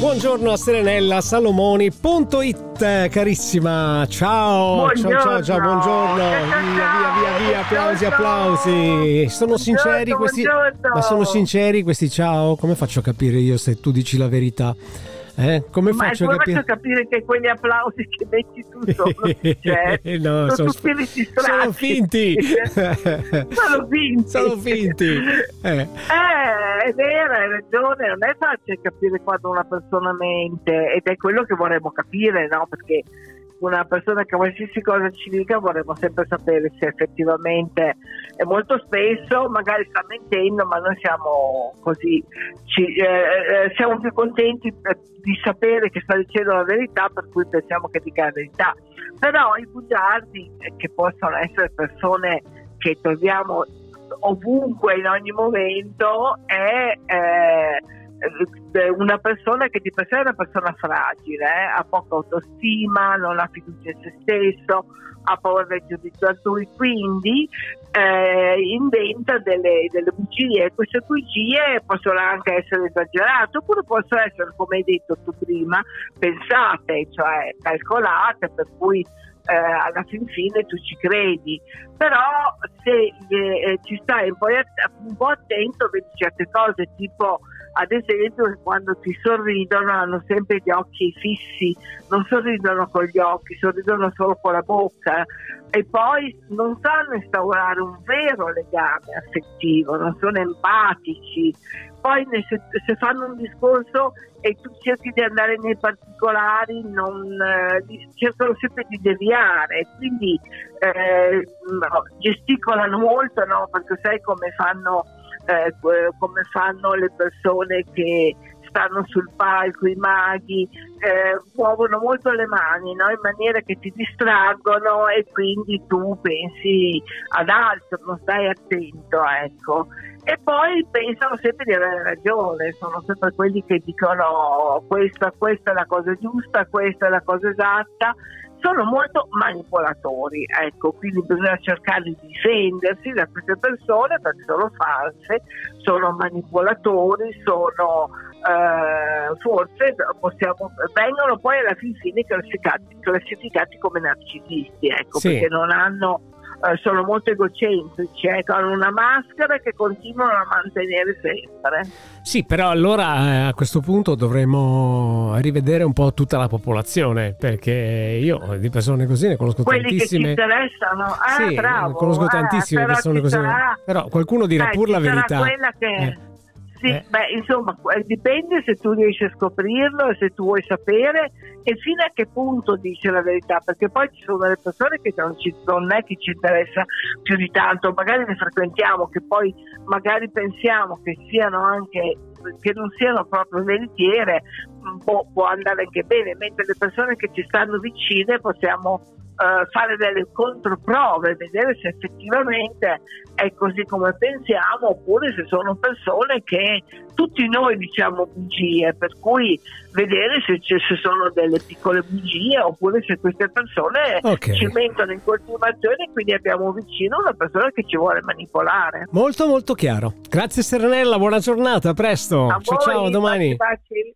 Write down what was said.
Buongiorno a Serenella Salomoni.it carissima. Ciao. Buongiorno. Ciao ciao ciao, buongiorno. Via via via via, applausi applausi. Sono sinceri Buongiorno, questi buongiorno. Ma sono sinceri questi ciao? Come faccio a capire io se tu dici la verità? Eh? Come Ma faccio a capire? che quegli applausi che metti tu sono sinceri? No, sono, sono- sono finti. sono finti. Sono finti. Eh. Eh, è vero, hai ragione, non è facile capire quando una persona mente ed è quello che vorremmo capire, no? Perché una persona che qualsiasi cosa ci dica vorremmo sempre sapere se effettivamente e molto spesso magari sta mentendo ma noi siamo così ci- eh, eh, siamo più contenti eh, di sapere che sta dicendo la verità per cui pensiamo che dica la verità però i bugiardi eh, che possono essere persone che troviamo ovunque in ogni momento è eh, eh, una persona che di per sé è una persona fragile, eh, ha poca autostima, non ha fiducia in se stesso, ha paura del giudizio altrui, quindi eh, inventa delle, delle bugie. Queste bugie possono anche essere esagerate oppure possono essere, come hai detto tu prima, pensate, cioè calcolate, per cui eh, alla fin fine tu ci credi, però se eh, ci stai un po', att- un po' attento vedi certe cose tipo ad esempio quando ti sorridono hanno sempre gli occhi fissi, non sorridono con gli occhi, sorridono solo con la bocca e poi non sanno instaurare un vero legame affettivo, non sono empatici. Poi se, se fanno un discorso e tu cerchi di andare nei particolari, non, eh, cercano sempre di deviare, quindi eh, no, gesticolano molto, no? perché sai come fanno, eh, que- come fanno le persone che stanno sul palco, i maghi, eh, muovono molto le mani no? in maniera che ti distraggono e quindi tu pensi ad altro, non stai attento, ecco. E poi pensano sempre di avere ragione, sono sempre quelli che dicono questa, questa è la cosa giusta, questa è la cosa esatta, sono molto manipolatori, ecco, quindi bisogna cercare di difendersi da queste persone perché sono false, sono manipolatori, sono eh, forse possiamo, vengono poi alla fin fine classificati, classificati come narcisisti, ecco, Sì. perché non hanno eh, sono molto egocentrici, ecco, hanno una maschera che continuano a mantenere sempre. Sì, però allora eh, a questo punto dovremmo rivedere un po' tutta la popolazione, perché io di persone così ne conosco Quelli che ci tantissime. interessano, ah, sì, bravo, conosco eh, tantissime però persone così. sarà- Però qualcuno dirà eh, pur la sarà verità. quella che- Eh. Sì, Eh. beh, insomma, eh, dipende se tu riesci a scoprirlo e se tu vuoi sapere e fino a che punto dice la verità, perché poi ci sono delle persone che non, ci- non è che ci interessa più di tanto, magari le frequentiamo, che poi magari pensiamo che siano anche che non siano proprio veritiere, può, può andare anche bene, mentre le persone che ci stanno vicine possiamo eh, fare delle controprove, vedere se effettivamente è così come pensiamo oppure se sono persone che tutti noi diciamo bugie, per cui vedere se, ci- sono delle piccole bugie oppure se queste persone Ok. ci mentono in continuazione e quindi abbiamo vicino una persona che ci vuole manipolare. Molto molto chiaro. Grazie Serenella, buona giornata, a presto. A ciao voi, ciao, a domani. baci, baci.